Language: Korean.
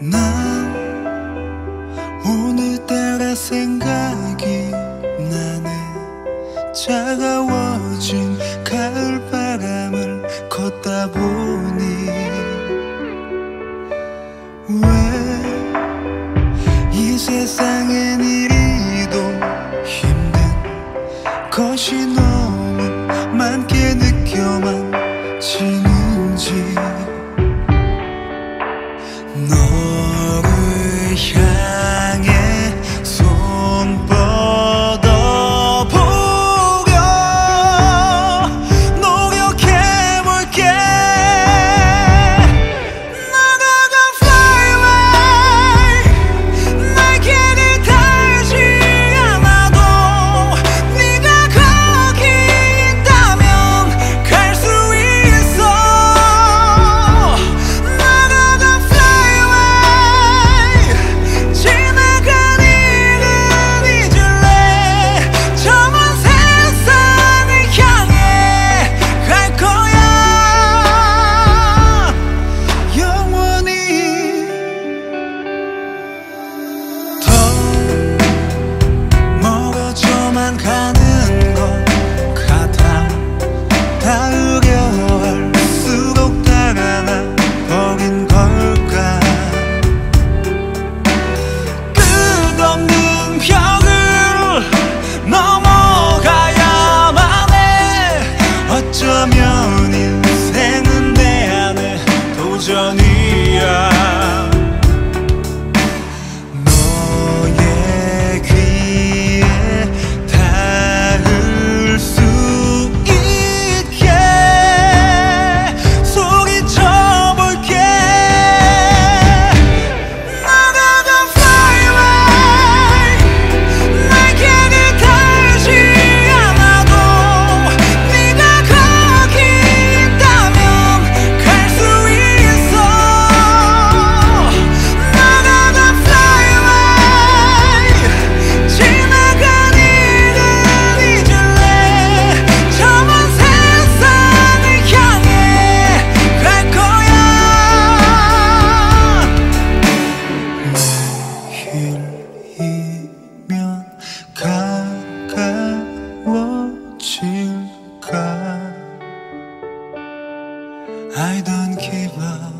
난 오늘따라 생각이 나네. 차가워진 가을 바람을 걷다 보니 왜 이 세상엔 이리도 힘든 것이 너무 많게 느껴만 지는지 爱。 어쩌면 累了。